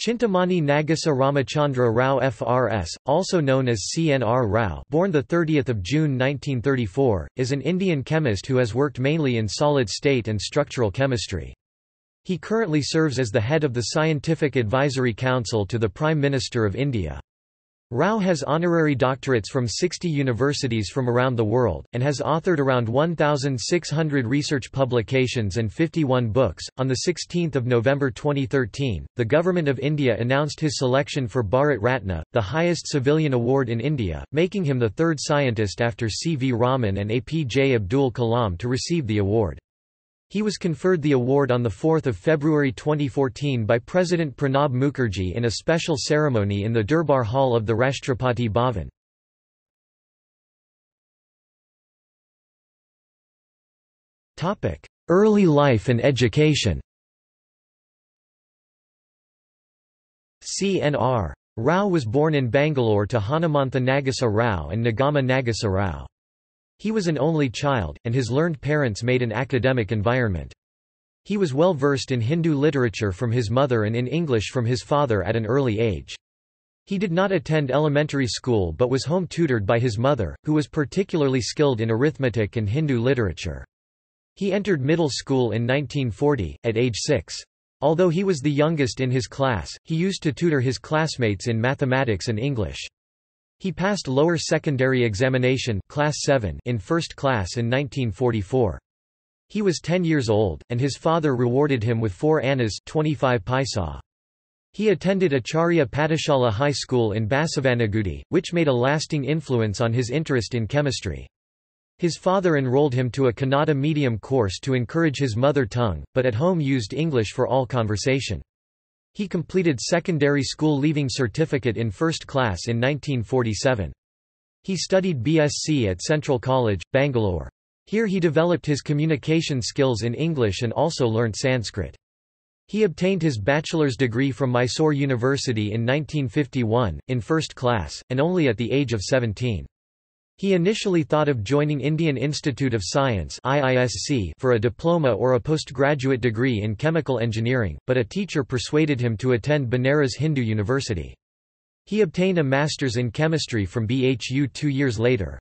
Chintamani Nagesa Ramachandra Rao FRS, also known as CNR Rao born 30 June 1934, is an Indian chemist who has worked mainly in solid-state and structural chemistry. He currently serves as the head of the Scientific Advisory Council to the Prime Minister of India. Rao has honorary doctorates from 60 universities from around the world, and has authored around 1,600 research publications and 51 books. On 16 November 2013, the Government of India announced his selection for Bharat Ratna, the highest civilian award in India, making him the third scientist after C. V. Raman and APJ Abdul Kalam to receive the award. He was conferred the award on 4 February 2014 by President Pranab Mukherjee in a special ceremony in the Durbar Hall of the Rashtrapati Bhavan. Early life and education CNR. Rao was born in Bangalore to Hanumantha Nagesa Rao and Nagamma Nagesa Rao. He was an only child, and his learned parents made an academic environment. He was well versed in Hindu literature from his mother and in English from his father at an early age. He did not attend elementary school but was home tutored by his mother, who was particularly skilled in arithmetic and Hindu literature. He entered middle school in 1940, at age six. Although he was the youngest in his class, he used to tutor his classmates in mathematics and English. He passed lower secondary examination class 7 in first class in 1944. He was 10 years old, and his father rewarded him with 4 annas 25 paisa. He attended Acharya Pathashala High School in Basavanagudi, which made a lasting influence on his interest in chemistry. His father enrolled him to a Kannada medium course to encourage his mother tongue, but at home used English for all conversation. He completed secondary school leaving certificate in first class in 1947. He studied BSc at Central College, Bangalore. Here he developed his communication skills in English and also learnt Sanskrit. He obtained his bachelor's degree from Mysore University in 1951, in first class, and only at the age of 17. He initially thought of joining Indian Institute of Science for a diploma or a postgraduate degree in chemical engineering, but a teacher persuaded him to attend Banaras Hindu University. He obtained a master's in chemistry from BHU two years later.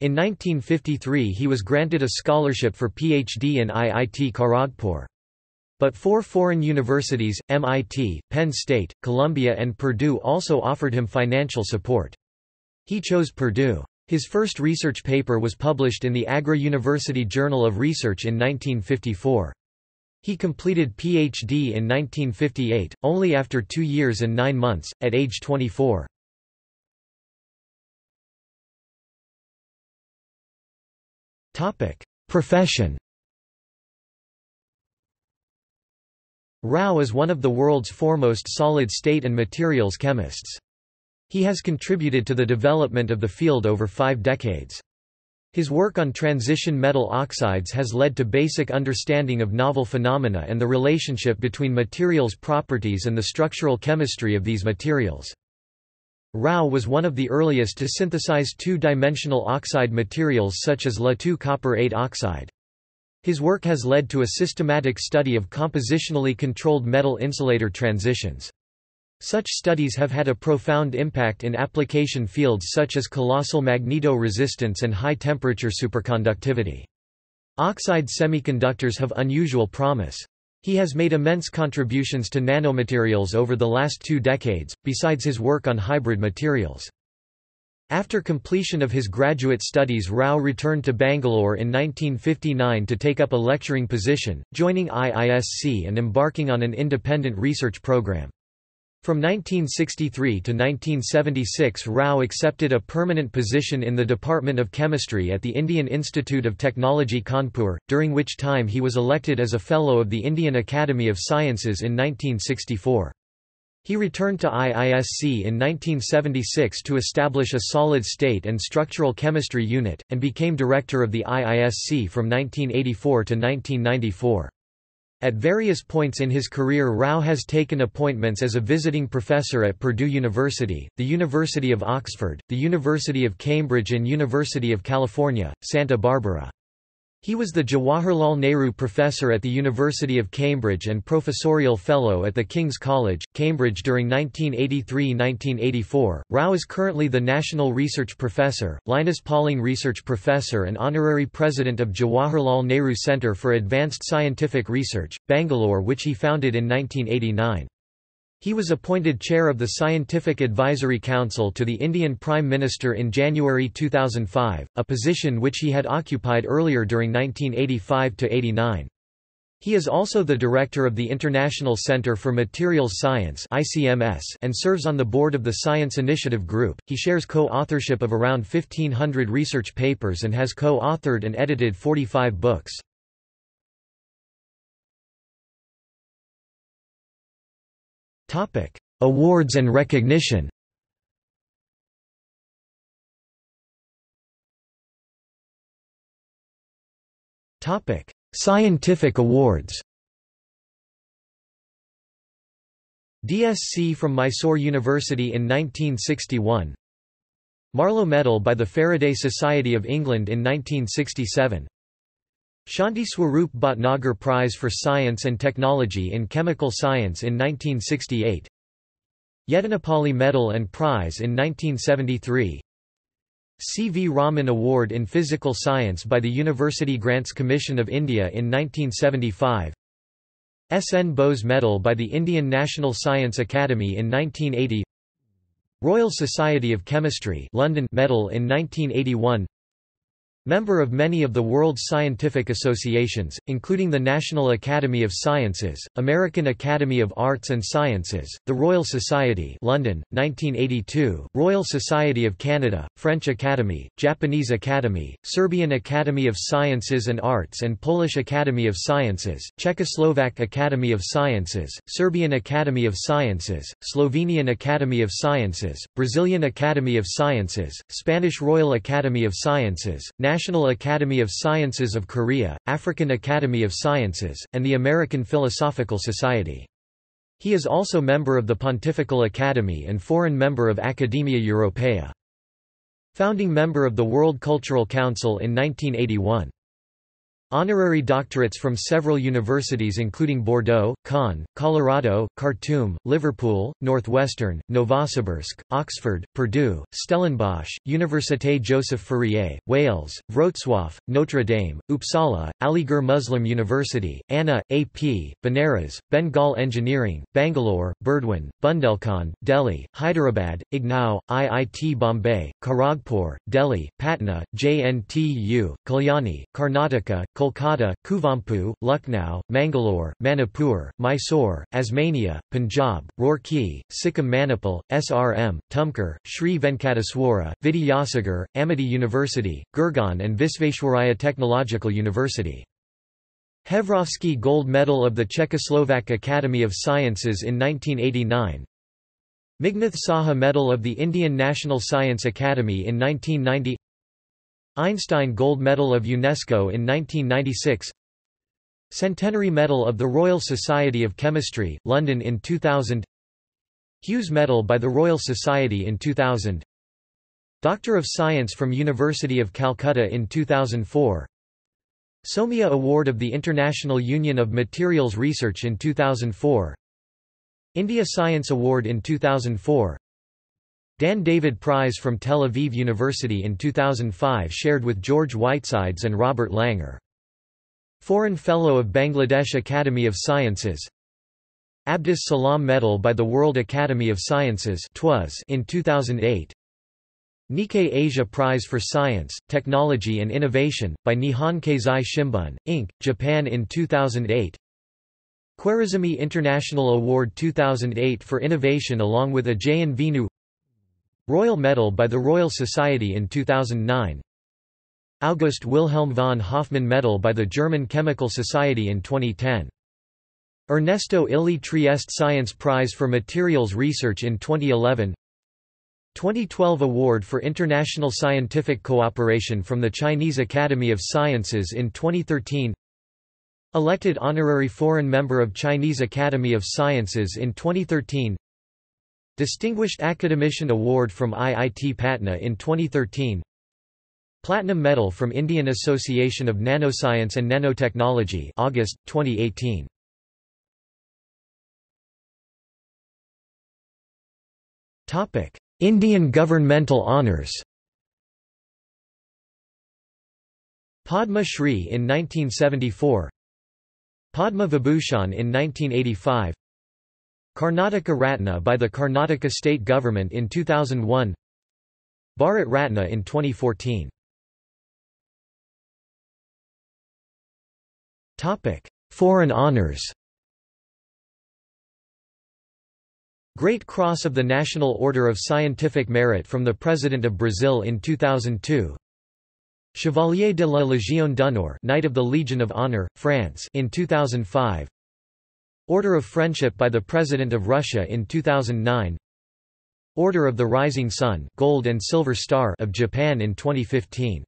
In 1953 he was granted a scholarship for PhD in IIT Kharagpur. But four foreign universities, MIT, Penn State, Columbia and Purdue also offered him financial support. He chose Purdue. His first research paper was published in the Agra University Journal of Research in 1954. He completed Ph.D. in 1958, only after two years and nine months, at age 24. Profession Rao is one of the world's foremost solid-state and materials chemists. He has contributed to the development of the field over five decades. His work on transition metal oxides has led to basic understanding of novel phenomena and the relationship between materials' properties and the structural chemistry of these materials. Rao was one of the earliest to synthesize two-dimensional oxide materials such as La2 copper 8 oxide. His work has led to a systematic study of compositionally controlled metal insulator transitions. Such studies have had a profound impact in application fields such as colossal magneto-resistance and high-temperature superconductivity. Oxide semiconductors have unusual promise. He has made immense contributions to nanomaterials over the last two decades, besides his work on hybrid materials. After completion of his graduate studies Rao returned to Bangalore in 1959 to take up a lecturing position, joining IISc and embarking on an independent research program. From 1963 to 1976 Rao accepted a permanent position in the Department of Chemistry at the Indian Institute of Technology Kanpur, during which time he was elected as a Fellow of the Indian Academy of Sciences in 1964. He returned to IISc in 1976 to establish a solid-state and structural chemistry unit, and became director of the IISc from 1984 to 1994. At various points in his career Rao has taken appointments as a visiting professor at Purdue University, the University of Oxford, the University of Cambridge and University of California, Santa Barbara. He was the Jawaharlal Nehru Professor at the University of Cambridge and Professorial Fellow at the King's College, Cambridge during 1983–1984. Rao is currently the National Research Professor, Linus Pauling Research Professor and Honorary President of Jawaharlal Nehru Centre for Advanced Scientific Research, Bangalore which he founded in 1989. He was appointed chair of the Scientific Advisory Council to the Indian Prime Minister in January 2005, a position which he had occupied earlier during 1985–89. He is also the director of the International Center for Materials Science (ICMS) and serves on the board of the Science Initiative Group. He shares co-authorship of around 1500 research papers and has co-authored and edited 45 books. Topic: Awards and recognition. Topic: Scientific awards. DSc from Mysore University in 1961. Marlow Medal by the Faraday Society of England in 1967. Shanti Swarup Bhatnagar Prize for Science and Technology in Chemical Science in 1968 Yeddanapalli Medal and Prize in 1973 C. V. Raman Award in Physical Science by the University Grants Commission of India in 1975 S. N. Bose Medal by the Indian National Science Academy in 1980 Royal Society of Chemistry London Medal in 1981 Member of many of the world's scientific associations, including the National Academy of Sciences, American Academy of Arts and Sciences, the Royal Society London, 1982, Royal Society of Canada, French Academy, Japanese Academy, Serbian Academy of Sciences and Arts and Polish Academy of Sciences, Czechoslovak Academy of Sciences, Serbian Academy of Sciences, Slovenian Academy of Sciences, Brazilian Academy of Sciences, Spanish Royal Academy of Sciences, National Academy of Sciences of Korea, African Academy of Sciences, and the American Philosophical Society. He is also member of the Pontifical Academy and foreign member of Academia Europaea. Founding member of the World Cultural Council in 1981. Honorary doctorates from several universities including Bordeaux, Caen, Colorado, Khartoum, Liverpool, Northwestern, Novosibirsk, Oxford, Purdue, Stellenbosch, Université Joseph Fourier, Wales, Wrocław, Notre Dame, Uppsala, Aligarh Muslim University, Anna, AP, Banaras, Bengal Engineering, Bangalore, Burdwan, Bundelkhand, Delhi, Hyderabad, IGNOU, IIT Bombay, Kharagpur, Delhi, Patna, JNTU, Kalyani, Karnataka, Kolkata, Kuvempu, Lucknow, Mangalore, Manipur, Mysore, Osmania, Punjab, Roorkee, Sikkim Manipal, SRM, Tumkur, Sri Venkateswara, Vidyasagar, Amity University, Gurgaon and Visvesvaraya Technological University. Heyrovsky Gold Medal of the Czechoslovak Academy of Sciences in 1989 Meghnad Saha Medal of the Indian National Science Academy in 1990 Einstein Gold Medal of UNESCO in 1996 Centenary Medal of the Royal Society of Chemistry, London in 2000 Hughes Medal by the Royal Society in 2000 Doctor of Science from University of Calcutta in 2004 Somiya Award of the International Union of Materials Research in 2004 India Science Award in 2004 Dan David Prize from Tel Aviv University in 2005 shared with George Whitesides and Robert Langer. Foreign Fellow of Bangladesh Academy of Sciences Abdus Salam Medal by the World Academy of Sciences in 2008 Nikkei Asia Prize for Science, Technology and Innovation, by Nihon Keizai Shimbun, Inc., Japan in 2008 Khwarizmi International Award 2008 for Innovation along with Ajayan Vinu Royal Medal by the Royal Society in 2009 August Wilhelm von Hofmann Medal by the German Chemical Society in 2010 Ernesto Illy Trieste Science Prize for Materials Research in 2011 2012 Award for International Scientific Cooperation from the Chinese Academy of Sciences in 2013 Elected Honorary Foreign Member of Chinese Academy of Sciences in 2013 Distinguished Academician Award from IIT Patna in 2013 Platinum Medal from Indian Association of Nanoscience and Nanotechnology August, 2018. Indian governmental honours Padma Shri in 1974 Padma Vibhushan in 1985 Karnataka Ratna by the Karnataka state government in 2001 Bharat Ratna in 2014 Topic: Foreign honours Great Cross of the National Order of Scientific Merit from the President of Brazil in 2002 Chevalier de la Légion d'honneur Knight of the Legion of Honor, France in 2005 Order of Friendship by the President of Russia in 2009 Order of the Rising Sun Gold and Silver Star of Japan in 2015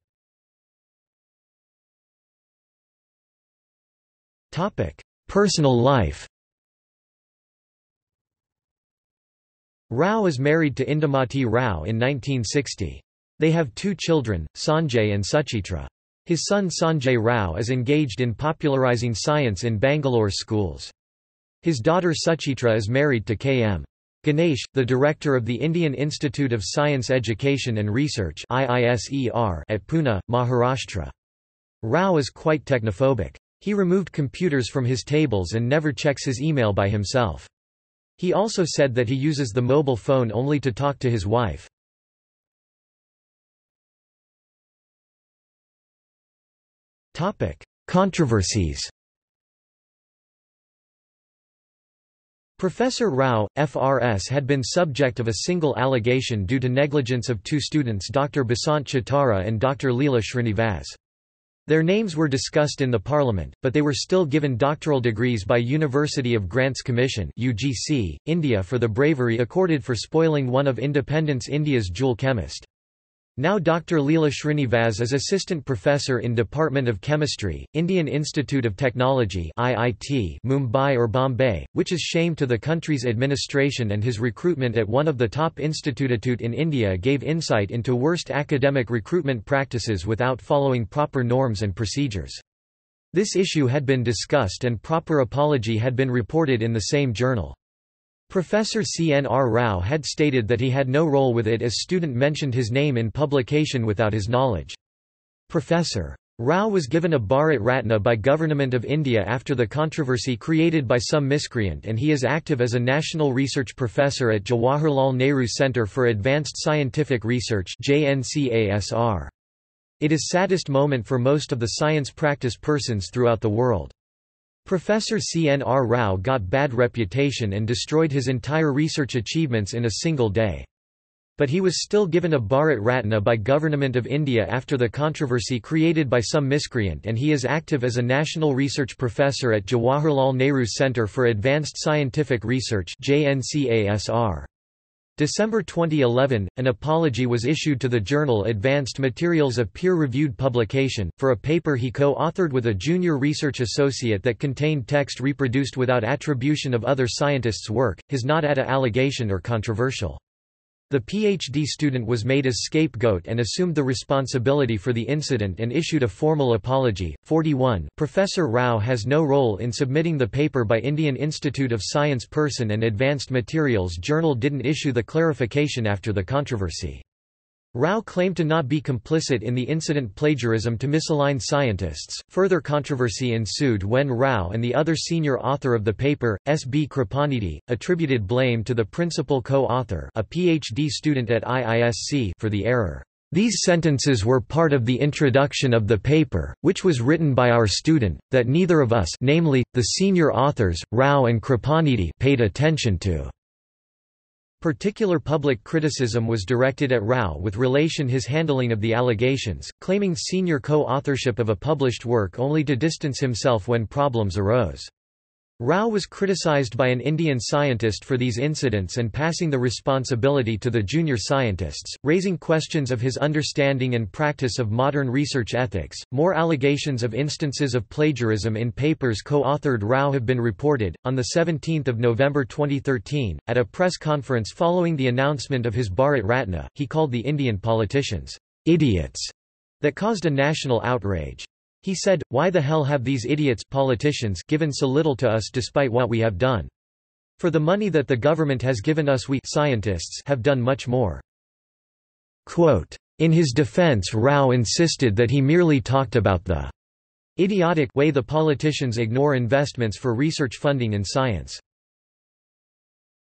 Topic Personal life Rao is married to Indumati Rao in 1960. They have two children, Sanjay and Suchitra. His son Sanjay Rao is engaged in popularizing science in Bangalore schools. His daughter Suchitra is married to K.N. Ganesh, the director of the Indian Institute of Science Education and Research at Pune, Maharashtra. Rao is quite technophobic. He removed computers from his tables and never checks his email by himself. He also said that he uses the mobile phone only to talk to his wife. Controversies Professor Rao, FRS had been subject of a single allegation due to negligence of two students Dr. Basant Chitara and Dr. Leela Srinivas. Their names were discussed in the parliament, but they were still given doctoral degrees by University of Grants Commission UGC, India for the bravery accorded for spoiling one of independence India's jewel chemist. Now Dr. Leela Srinivas is Assistant Professor in Department of Chemistry, Indian Institute of Technology IIT, Mumbai or Bombay, which is shame to the country's administration and his recruitment at one of the top institutute in India gave insight into worst academic recruitment practices without following proper norms and procedures. This issue had been discussed and proper apology had been reported in the same journal. Professor C. N. R. Rao had stated that he had no role with it as student mentioned his name in publication without his knowledge. Professor. Rao was given a Bharat Ratna by Government of India after the controversy created by some miscreant and he is active as a national research professor at Jawaharlal Nehru Centre for Advanced Scientific Research. It is saddest moment for most of the science practice persons throughout the world. Professor C. N. R. Rao got bad reputation and destroyed his entire research achievements in a single day. But he was still given a Bharat Ratna by Government of India after the controversy created by some miscreant and he is active as a national research professor at Jawaharlal Nehru Centre for Advanced Scientific Research JNCASR. December 2011, an apology was issued to the journal Advanced Materials a peer-reviewed publication, for a paper he co-authored with a junior research associate that contained text reproduced without attribution of other scientists' work, his not at a allegation or controversial. The PhD student was made as scapegoat and assumed the responsibility for the incident and issued a formal apology. 41 Professor Rao has no role in submitting the paper by Indian Institute of Science Person and Advanced Materials Journal didn't issue the clarification after the controversy. Rao claimed to not be complicit in the incident plagiarism to misalign scientists. Further controversy ensued when Rao and the other senior author of the paper, S. B. Krupanidhi, attributed blame to the principal co-author, a PhD student at IISc, for the error. These sentences were part of the introduction of the paper, which was written by our student, that neither of us namely, the senior authors, Rao and Krupanidhi paid attention to. Particular public criticism was directed at Rao with relation his handling of the allegations, claiming senior co-authorship of a published work only to distance himself when problems arose. Rao was criticized by an Indian scientist for these incidents and passing the responsibility to the junior scientists, raising questions of his understanding and practice of modern research ethics. More allegations of instances of plagiarism in papers co-authored Rao have been reported. On the 17th of November 2013, at a press conference following the announcement of his Bharat Ratna, he called the Indian politicians idiots that caused a national outrage. He said, why the hell have these idiots politicians given so little to us despite what we have done? For the money that the government has given us we scientists have done much more. Quote, in his defense Rao insisted that he merely talked about the idiotic way the politicians ignore investments for research funding in science.